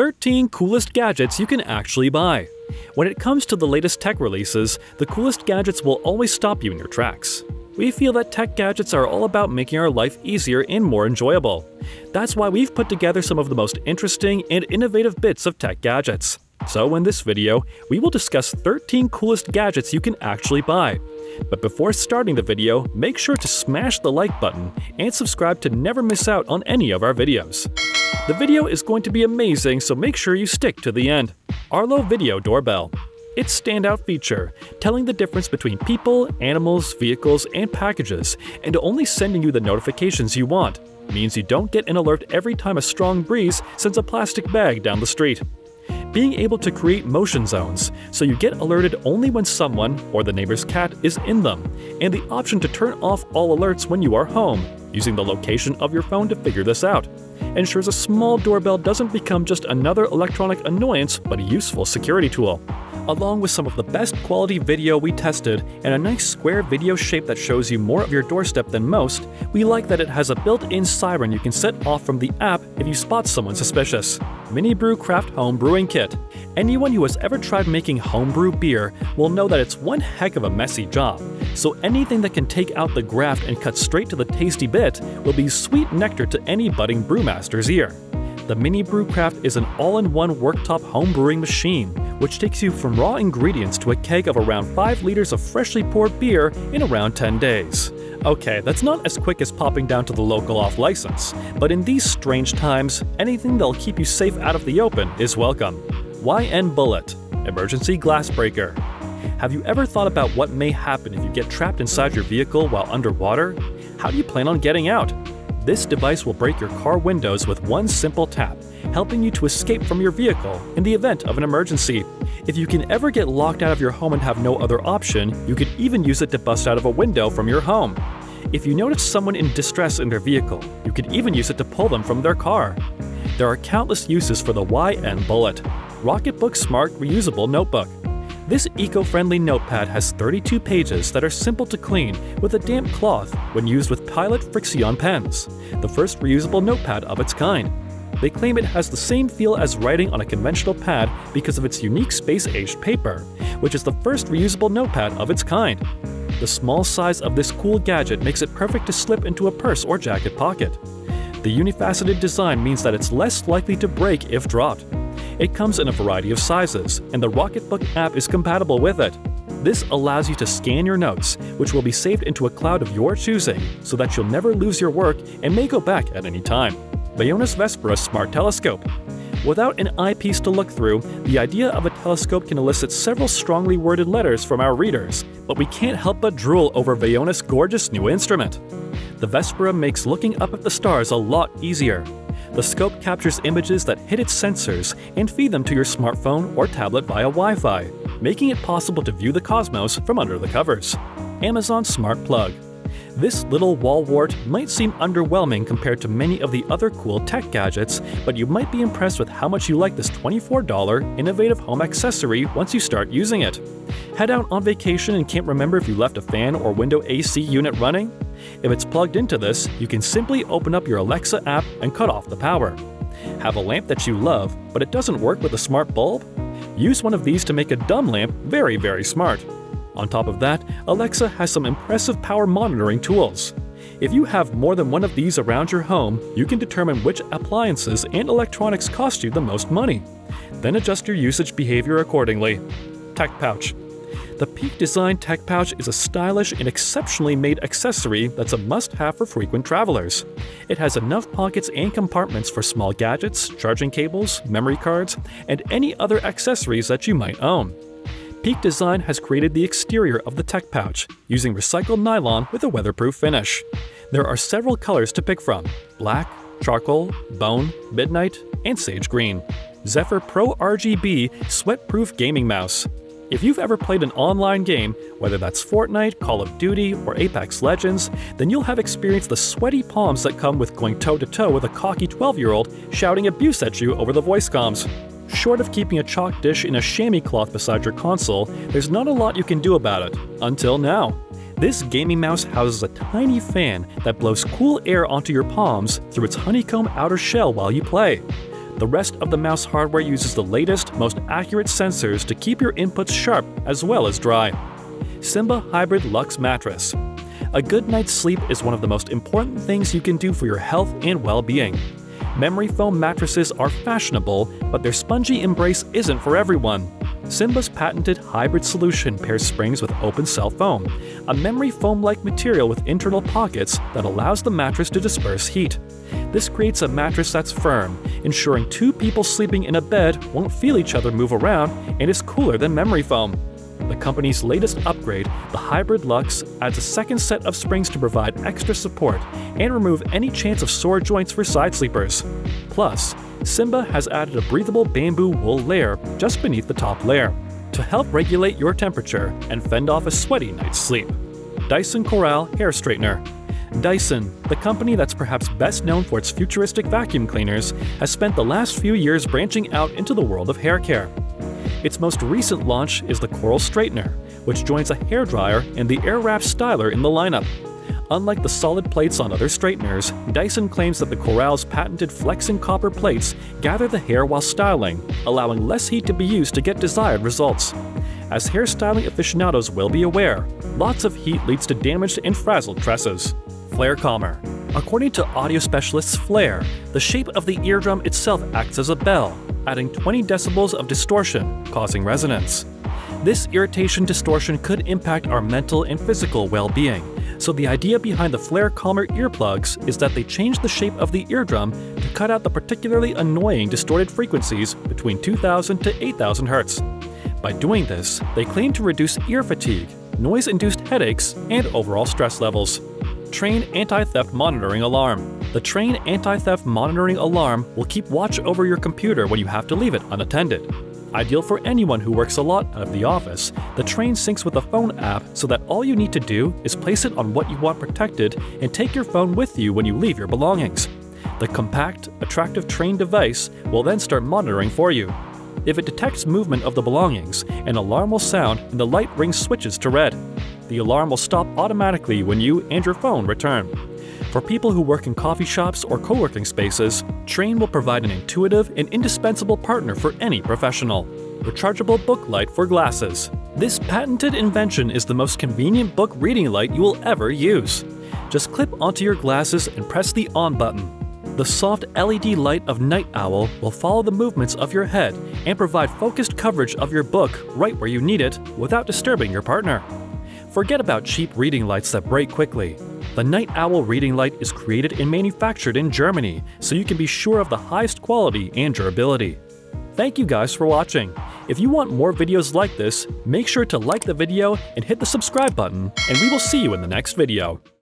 13 coolest gadgets you can actually buy. When it comes to the latest tech releases, the coolest gadgets will always stop you in your tracks. We feel that tech gadgets are all about making our life easier and more enjoyable. That's why we've put together some of the most interesting and innovative bits of tech gadgets. So in this video, we will discuss 13 coolest gadgets you can actually buy. But before starting the video, make sure to smash the like button and subscribe to never miss out on any of our videos. The video is going to be amazing, so make sure you stick to the end. Arlo Video Doorbell its standout feature, telling the difference between people, animals, vehicles, and packages, and only sending you the notifications you want, means you don't get an alert every time a strong breeze sends a plastic bag down the street. Being able to create motion zones, so you get alerted only when someone or the neighbor's cat is in them, and the option to turn off all alerts when you are home, using the location of your phone to figure this out, ensures a small doorbell doesn't become just another electronic annoyance but a useful security tool along with some of the best quality video we tested and a nice square video shape that shows you more of your doorstep than most, we like that it has a built-in siren you can set off from the app if you spot someone suspicious. Mini Brew Craft Home Brewing Kit. Anyone who has ever tried making homebrew beer will know that it's one heck of a messy job, so anything that can take out the graft and cut straight to the tasty bit will be sweet nectar to any budding brewmaster's ear. The Mini Brewcraft is an all-in-one worktop home brewing machine, which takes you from raw ingredients to a keg of around 5 liters of freshly poured beer in around 10 days. Okay, that's not as quick as popping down to the local off license, but in these strange times, anything that'll keep you safe out of the open is welcome. YN Bullet Emergency Glass Breaker Have you ever thought about what may happen if you get trapped inside your vehicle while underwater? How do you plan on getting out? This device will break your car windows with one simple tap, helping you to escape from your vehicle in the event of an emergency. If you can ever get locked out of your home and have no other option, you could even use it to bust out of a window from your home. If you notice someone in distress in their vehicle, you could even use it to pull them from their car. There are countless uses for the YN Bullet, Rocketbook Smart Reusable Notebook. This eco-friendly notepad has 32 pages that are simple to clean with a damp cloth when used with Pilot Frixion pens, the first reusable notepad of its kind. They claim it has the same feel as writing on a conventional pad because of its unique space-aged paper, which is the first reusable notepad of its kind. The small size of this cool gadget makes it perfect to slip into a purse or jacket pocket. The unifaceted design means that it's less likely to break if dropped. It comes in a variety of sizes, and the Rocketbook app is compatible with it. This allows you to scan your notes, which will be saved into a cloud of your choosing, so that you'll never lose your work and may go back at any time. Vaonis Vespera Smart Telescope Without an eyepiece to look through, the idea of a telescope can elicit several strongly worded letters from our readers, but we can't help but drool over Vaonis' gorgeous new instrument. The Vespera makes looking up at the stars a lot easier. The scope captures images that hit its sensors and feed them to your smartphone or tablet via Wi-Fi, making it possible to view the cosmos from under the covers. Amazon Smart Plug this little wall wart might seem underwhelming compared to many of the other cool tech gadgets, but you might be impressed with how much you like this $24 innovative home accessory once you start using it. Head out on vacation and can't remember if you left a fan or window AC unit running? If it's plugged into this, you can simply open up your Alexa app and cut off the power. Have a lamp that you love, but it doesn't work with a smart bulb? Use one of these to make a dumb lamp very, very smart. On top of that, Alexa has some impressive power monitoring tools. If you have more than one of these around your home, you can determine which appliances and electronics cost you the most money. Then adjust your usage behavior accordingly. Tech Pouch the Peak Design Tech Pouch is a stylish and exceptionally made accessory that's a must-have for frequent travelers. It has enough pockets and compartments for small gadgets, charging cables, memory cards, and any other accessories that you might own. Peak Design has created the exterior of the tech pouch using recycled nylon with a weatherproof finish. There are several colors to pick from black, charcoal, bone, midnight, and sage green. Zephyr Pro RGB Sweatproof Gaming Mouse. If you've ever played an online game, whether that's Fortnite, Call of Duty, or Apex Legends, then you'll have experienced the sweaty palms that come with going toe to toe with a cocky 12 year old shouting abuse at you over the voice comms. Short of keeping a chalk dish in a chamois cloth beside your console, there's not a lot you can do about it. Until now. This gaming mouse houses a tiny fan that blows cool air onto your palms through its honeycomb outer shell while you play. The rest of the mouse hardware uses the latest, most accurate sensors to keep your inputs sharp as well as dry. Simba Hybrid Luxe Mattress. A good night's sleep is one of the most important things you can do for your health and well being. Memory foam mattresses are fashionable, but their spongy embrace isn't for everyone. Simba's patented hybrid solution pairs springs with open cell foam, a memory foam like material with internal pockets that allows the mattress to disperse heat. This creates a mattress that's firm, ensuring two people sleeping in a bed won't feel each other move around and is cooler than memory foam. The company's latest upgrade, the Hybrid Luxe, adds a second set of springs to provide extra support and remove any chance of sore joints for side sleepers. Plus, Simba has added a breathable bamboo wool layer just beneath the top layer to help regulate your temperature and fend off a sweaty night's sleep. Dyson Corrale Hair Straightener Dyson, the company that's perhaps best known for its futuristic vacuum cleaners, has spent the last few years branching out into the world of hair care. Its most recent launch is the Corrale Straightener, which joins a hairdryer and the Airwrap Styler in the lineup. Unlike the solid plates on other straighteners, Dyson claims that the Corrale's patented flexing copper plates gather the hair while styling, allowing less heat to be used to get desired results. As hairstyling aficionados will be aware, lots of heat leads to damaged and frazzled tresses. Flare Calmer According to audio specialists Flare, the shape of the eardrum itself acts as a bell, adding 20 decibels of distortion, causing resonance. This irritation distortion could impact our mental and physical well-being, so the idea behind the Flare Calmer earplugs is that they change the shape of the eardrum to cut out the particularly annoying distorted frequencies between 2000 to 8000 Hz. By doing this, they claim to reduce ear fatigue, noise-induced headaches, and overall stress levels. Trene Anti-Theft Monitoring Alarm The Trene Anti-Theft Monitoring Alarm will keep watch over your computer when you have to leave it unattended. Ideal for anyone who works a lot out of the office, the Trene syncs with the phone app so that all you need to do is place it on what you want protected and take your phone with you when you leave your belongings. The compact, attractive Trene device will then start monitoring for you. If it detects movement of the belongings, an alarm will sound and the light ring switches to red. The alarm will stop automatically when you and your phone return. For people who work in coffee shops or co working spaces, Trene will provide an intuitive and indispensable partner for any professional. Rechargeable book light for glasses. This patented invention is the most convenient book reading light you will ever use. Just clip onto your glasses and press the on button. The soft LED light of Night Owl will follow the movements of your head and provide focused coverage of your book right where you need it without disturbing your partner. Forget about cheap reading lights that break quickly. The Night Owl reading light is created and manufactured in Germany, so you can be sure of the highest quality and durability. Thank you guys for watching. If you want more videos like this, make sure to like the video and hit the subscribe button, and we will see you in the next video.